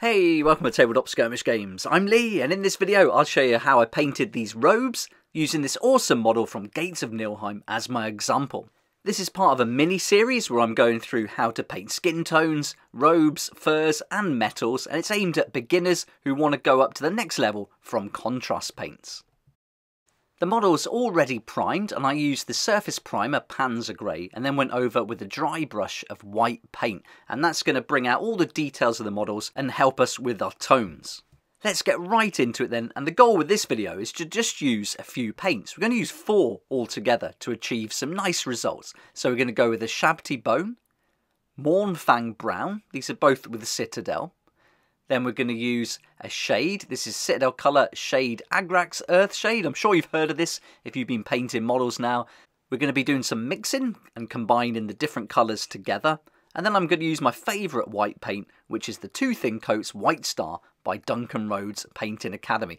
Hey, welcome to Tabletop Skirmish Games. I'm Lee, and in this video I'll show you how I painted these robes using this awesome model from Gates of Niflheim as my example. This is part of a mini-series where I'm going through how to paint skin tones, robes, furs and metals, and it's aimed at beginners who want to go up to the next level from contrast paints. The model's already primed and I used the surface primer Panzer Grey and then went over with a dry brush of white paint and that's going to bring out all the details of the models and help us with our tones. Let's get right into it then and the goal with this video is to just use a few paints. We're going to use four altogether to achieve some nice results. So we're going to go with Ushabti Bone, Mournfang Brown, these are both with the Citadel, then we're going to use a shade. This is Citadel Colour Shade Agrax Earth Shade. I'm sure you've heard of this if you've been painting models now. We're going to be doing some mixing and combining the different colours together. And then I'm going to use my favourite white paint, which is the Two Thin Coats White Star by Duncan Rhodes Painting Academy.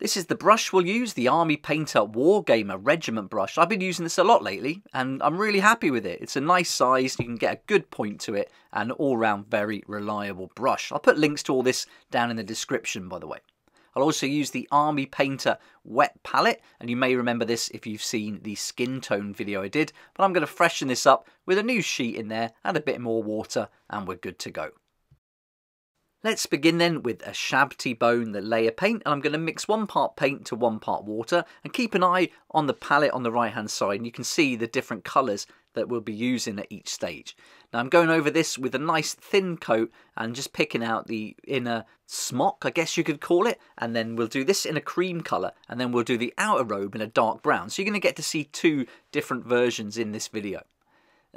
This is the brush we'll use, the Army Painter Wargamer Regiment brush. I've been using this a lot lately and I'm really happy with it. It's a nice size, you can get a good point to it and all round very reliable brush. I'll put links to all this down in the description by the way. I'll also use the Army Painter wet palette and you may remember this if you've seen the skin tone video I did but I'm going to freshen this up with a new sheet in there and a bit more water and we're good to go. Let's begin then with Ushabti Bone, the layer paint, and I'm going to mix one part paint to one part water, and keep an eye on the palette on the right hand side, and you can see the different colours that we'll be using at each stage. Now I'm going over this with a nice thin coat and just picking out the inner smock, I guess you could call it, and then we'll do this in a cream colour, and then we'll do the outer robe in a dark brown. So you're going to get to see two different versions in this video.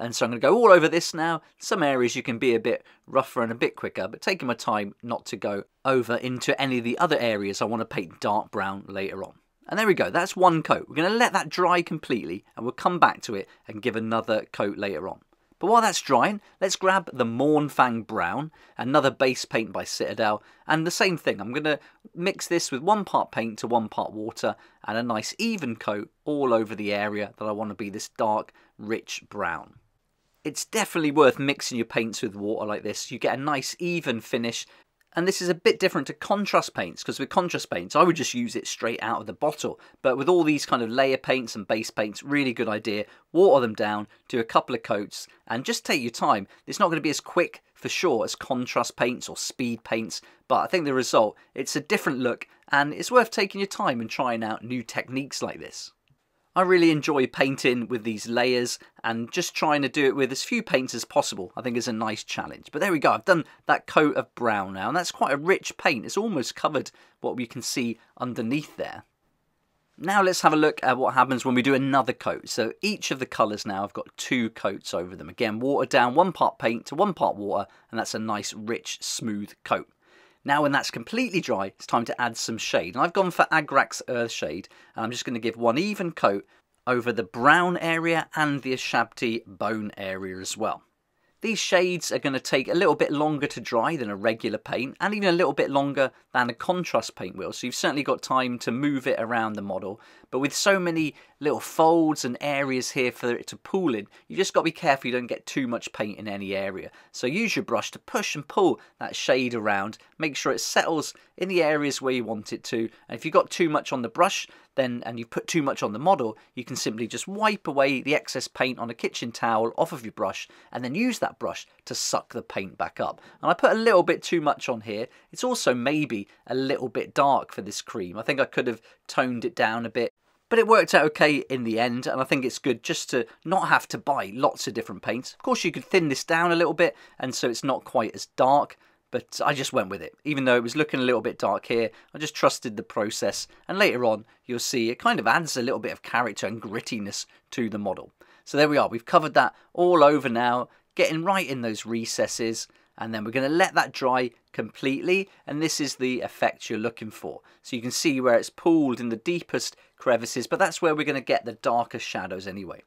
And so I'm going to go all over this now. Some areas you can be a bit rougher and a bit quicker, but taking my time not to go over into any of the other areas I want to paint dark brown later on. And there we go, that's one coat. We're going to let that dry completely and we'll come back to it and give another coat later on. But while that's drying, let's grab the Mournfang Brown, another base paint by Citadel, and the same thing. I'm going to mix this with one part paint to one part water and a nice even coat all over the area that I want to be this dark, rich brown. It's definitely worth mixing your paints with water like this. You get a nice even finish. And this is a bit different to contrast paints because with contrast paints, I would just use it straight out of the bottle. But with all these kind of layer paints and base paints, really good idea. Water them down, do a couple of coats, and just take your time. It's not going to be as quick for sure as contrast paints or speed paints, but I think the result, it's a different look and it's worth taking your time and trying out new techniques like this. I really enjoy painting with these layers and just trying to do it with as few paints as possible I think is a nice challenge. But there we go, I've done that coat of brown now and that's quite a rich paint. It's almost covered what we can see underneath there. Now let's have a look at what happens when we do another coat. So each of the colours now I've got two coats over them. Again, water down, one part paint to one part water, and that's a nice, rich, smooth coat. Now when that's completely dry, it's time to add some shade. And I've gone for Agrax Earth Shade, and I'm just going to give one even coat over the brown area and the Ushabti bone area as well. These shades are going to take a little bit longer to dry than a regular paint and even a little bit longer than a contrast paint will. So you've certainly got time to move it around the model. But with so many little folds and areas here for it to pool in, you just got to be careful you don't get too much paint in any area. So use your brush to push and pull that shade around. Make sure it settles in the areas where you want it to. And if you've got too much on the brush, then and you put too much on the model, you can simply just wipe away the excess paint on a kitchen towel off of your brush and then use that brush to suck the paint back up. And I put a little bit too much on here. It's also maybe a little bit dark for this cream. I think I could have toned it down a bit but it worked out okay in the end and I think it's good just to not have to buy lots of different paints. Of course you could thin this down a little bit and so it's not quite as dark but I just went with it. Even though it was looking a little bit dark here, I just trusted the process. And later on, you'll see it kind of adds a little bit of character and grittiness to the model. So there we are. We've covered that all over now, getting right in those recesses. And then we're going to let that dry completely. And this is the effect you're looking for. So you can see where it's pooled in the deepest crevices, but that's where we're going to get the darker shadows anyway.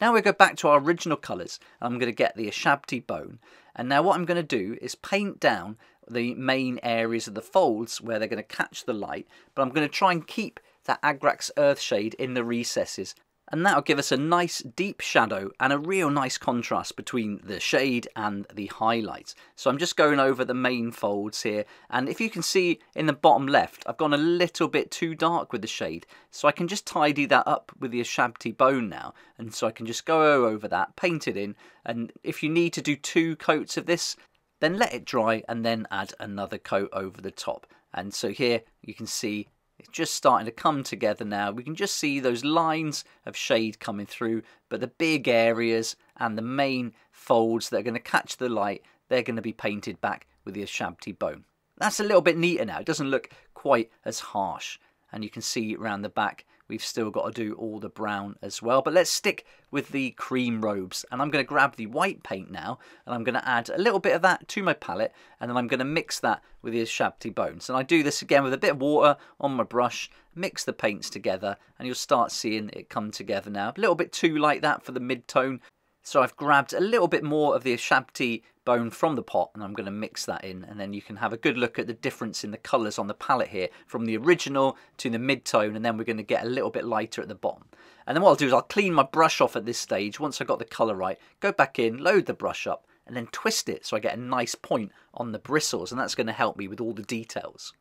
Now we go back to our original colours. I'm going to get the Ushabti bone. And now what I'm going to do is paint down the main areas of the folds where they're going to catch the light. But I'm going to try and keep that Agrax Earth shade in the recesses and that'll give us a nice deep shadow and a real nice contrast between the shade and the highlights. So I'm just going over the main folds here and if you can see in the bottom left I've gone a little bit too dark with the shade so I can just tidy that up with the Ushabti bone now and so I can just go over that, paint it in and if you need to do two coats of this then let it dry and then add another coat over the top. And so here you can see it's just starting to come together now. We can just see those lines of shade coming through, but the big areas and the main folds that are going to catch the light, they're going to be painted back with the Ushabti bone. That's a little bit neater now. It doesn't look quite as harsh. And you can see around the back we've still got to do all the brown as well. But let's stick with the cream robes. And I'm going to grab the white paint now, and I'm going to add a little bit of that to my palette, and then I'm going to mix that with the Ushabti bones. And I do this again with a bit of water on my brush, mix the paints together, and you'll start seeing it come together now. A little bit too like that for the mid-tone, so I've grabbed a little bit more of the Ushabti bone from the pot and I'm going to mix that in and then you can have a good look at the difference in the colours on the palette here from the original to the mid-tone and then we're going to get a little bit lighter at the bottom. And then what I'll do is I'll clean my brush off at this stage once I've got the colour right, go back in, load the brush up and then twist it so I get a nice point on the bristles and that's going to help me with all the details.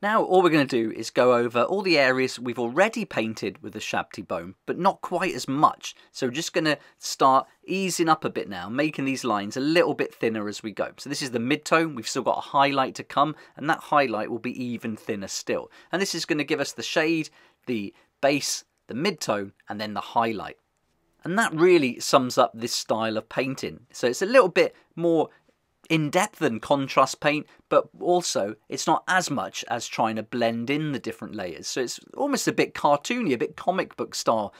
Now all we're going to do is go over all the areas we've already painted with the Ushabti bone, but not quite as much. So we're just going to start easing up a bit now, making these lines a little bit thinner as we go. So this is the mid-tone, we've still got a highlight to come, and that highlight will be even thinner still. And this is going to give us the shade, the base, the mid-tone, and then the highlight. And that really sums up this style of painting. So it's a little bit more in depth and contrast paint, but also it's not as much as trying to blend in the different layers. So it's almost a bit cartoony, a bit comic book style.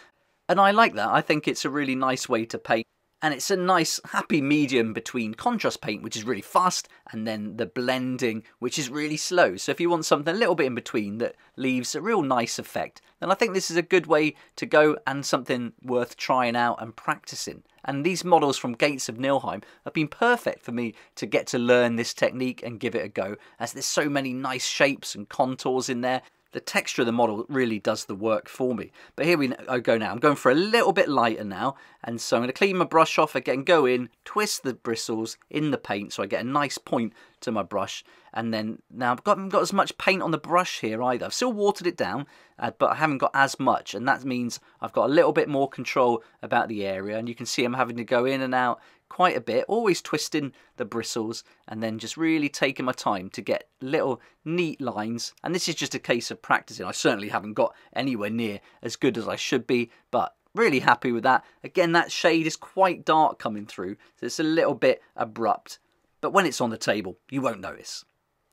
And I like that. I think it's a really nice way to paint and it's a nice happy medium between contrast paint which is really fast and then the blending which is really slow. So if you want something a little bit in between that leaves a real nice effect then I think this is a good way to go and something worth trying out and practicing. And these models from Gates of Niflheim have been perfect for me to get to learn this technique and give it a go as there's so many nice shapes and contours in there the texture of the model really does the work for me. But here we go now. I'm going for a little bit lighter now. And so I'm going to clean my brush off again, go in, twist the bristles in the paint so I get a nice point to my brush. And then now I've got, got as much paint on the brush here either. I've still watered it down, uh, but I haven't got as much. And that means I've got a little bit more control about the area. And you can see I'm having to go in and out quite a bit, always twisting the bristles and then just really taking my time to get little neat lines. And this is just a case of practicing. I certainly haven't got anywhere near as good as I should be, but really happy with that. Again, that shade is quite dark coming through, so it's a little bit abrupt. But when it's on the table, you won't notice.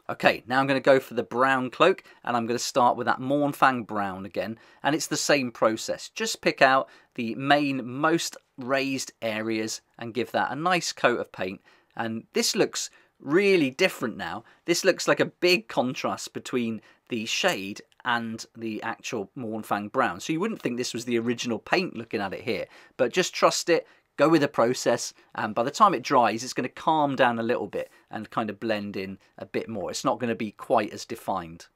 Okay, now I'm going to go for the brown cloak and I'm going to start with that Mournfang brown again. And it's the same process. Just pick out the main most raised areas and give that a nice coat of paint. And this looks really different now. This looks like a big contrast between the shade and the actual Mournfang brown. So you wouldn't think this was the original paint looking at it here. But just trust it, go with the process and by the time it dries it's going to calm down a little bit and kind of blend in a bit more. It's not going to be quite as defined.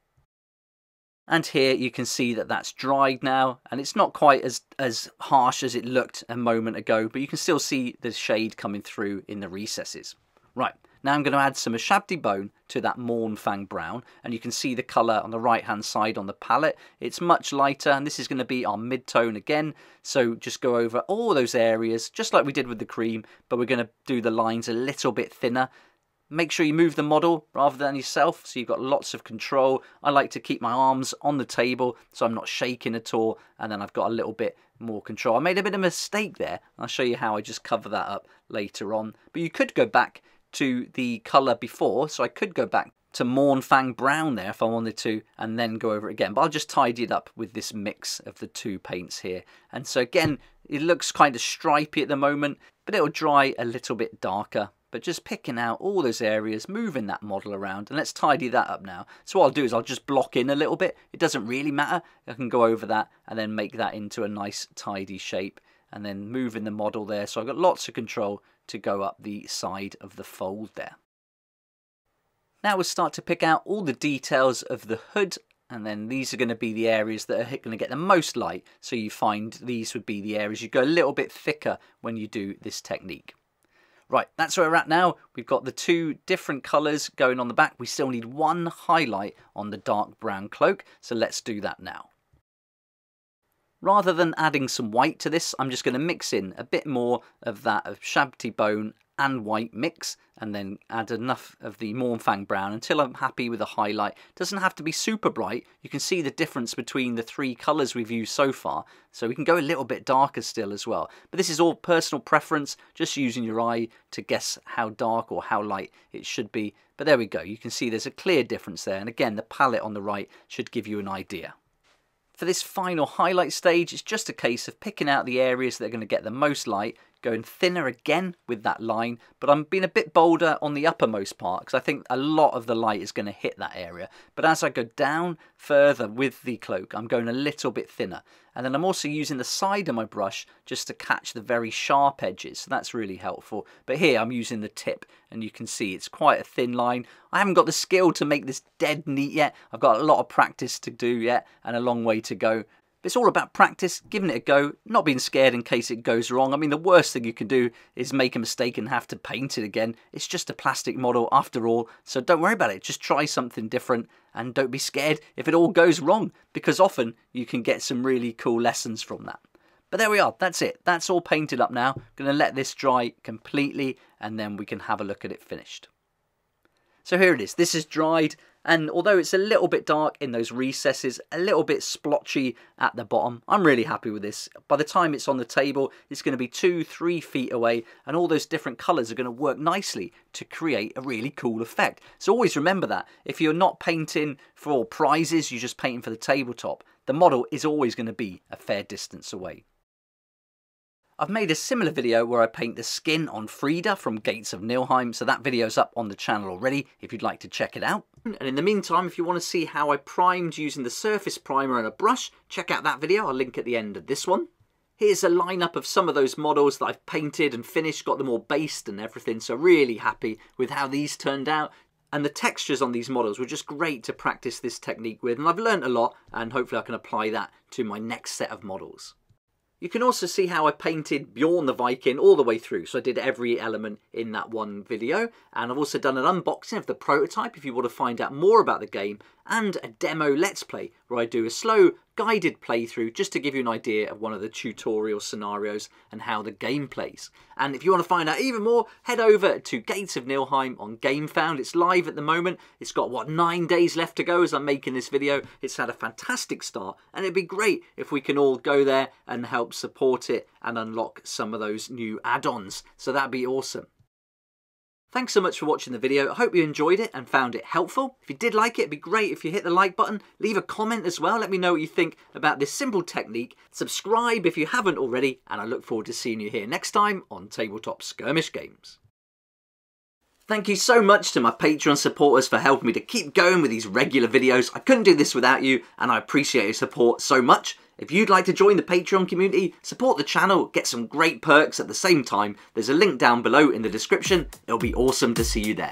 And here you can see that that's dried now and it's not quite as, as harsh as it looked a moment ago but you can still see the shade coming through in the recesses. Right, now I'm going to add some Ushabti bone to that Mournfang brown and you can see the colour on the right hand side on the palette. It's much lighter and this is going to be our mid-tone again so just go over all those areas just like we did with the cream but we're going to do the lines a little bit thinner. Make sure you move the model rather than yourself so you've got lots of control. I like to keep my arms on the table so I'm not shaking at all and then I've got a little bit more control. I made a bit of a mistake there. I'll show you how I just cover that up later on. But you could go back to the colour before, so I could go back to Mournfang Brown there if I wanted to, and then go over it again. But I'll just tidy it up with this mix of the two paints here. And so again, it looks kind of stripy at the moment, but it'll dry a little bit darker. But just picking out all those areas, moving that model around, and let's tidy that up now. So what I'll do is I'll just block in a little bit. It doesn't really matter. I can go over that and then make that into a nice tidy shape and then moving the model there. So I've got lots of control to go up the side of the fold there. Now we'll start to pick out all the details of the hood and then these are going to be the areas that are going to get the most light. So you find these would be the areas you go a little bit thicker when you do this technique. Right that's where we're at now. We've got the two different colors going on the back. We still need one highlight on the dark brown cloak so let's do that now Rather than adding some white to this, I'm just going to mix in a bit more of that Ushabti Bone and white mix and then add enough of the Mournfang brown until I'm happy with the highlight. Doesn't have to be super bright. You can see the difference between the three colours we've used so far. So we can go a little bit darker still as well. But this is all personal preference, just using your eye to guess how dark or how light it should be. But there we go. You can see there's a clear difference there. And again, the palette on the right should give you an idea. For this final highlight stage, it's just a case of picking out the areas that are going to get the most light going thinner again with that line, but I'm being a bit bolder on the uppermost part because I think a lot of the light is going to hit that area. But as I go down further with the cloak, I'm going a little bit thinner. And then I'm also using the side of my brush just to catch the very sharp edges. So that's really helpful. But here I'm using the tip and you can see it's quite a thin line. I haven't got the skill to make this dead neat yet. I've got a lot of practice to do yet and a long way to go. It's all about practice, giving it a go, not being scared in case it goes wrong. I mean, the worst thing you can do is make a mistake and have to paint it again. It's just a plastic model after all, so don't worry about it. Just try something different and don't be scared if it all goes wrong, because often you can get some really cool lessons from that. But there we are, that's it. That's all painted up now. I'm going to let this dry completely and then we can have a look at it finished. So here it is. This is dried and although it's a little bit dark in those recesses, a little bit splotchy at the bottom, I'm really happy with this. By the time it's on the table, it's going to be two, three feet away, and all those different colours are going to work nicely to create a really cool effect. So always remember that. If you're not painting for prizes, you're just painting for the tabletop, the model is always going to be a fair distance away. I've made a similar video where I paint the skin on Frida from Gates of Niflheim, so that video's up on the channel already if you'd like to check it out. And in the meantime, if you want to see how I primed using the surface primer and a brush, check out that video, I'll link at the end of this one. Here's a lineup of some of those models that I've painted and finished, got them all based and everything, so really happy with how these turned out. And the textures on these models were just great to practice this technique with, and I've learned a lot, and hopefully I can apply that to my next set of models. You can also see how I painted Bjorn the Viking all the way through. So I did every element in that one video. And I've also done an unboxing of the prototype if you want to find out more about the game and a demo let's play where I do a slow guided playthrough just to give you an idea of one of the tutorial scenarios and how the game plays. And if you want to find out even more, head over to Gates of Niflheim on GameFound. It's live at the moment. It's got, what, nine days left to go as I'm making this video. It's had a fantastic start and it'd be great if we can all go there and help support it and unlock some of those new add-ons. So that'd be awesome. Thanks so much for watching the video. I hope you enjoyed it and found it helpful. If you did like it, it'd be great if you hit the like button. Leave a comment as well. Let me know what you think about this simple technique. Subscribe if you haven't already, and I look forward to seeing you here next time on Tabletop Skirmish Games. Thank you so much to my Patreon supporters for helping me to keep going with these regular videos. I couldn't do this without you, and I appreciate your support so much. If you'd like to join the Patreon community, support the channel, get some great perks at the same time, there's a link down below in the description. It'll be awesome to see you there.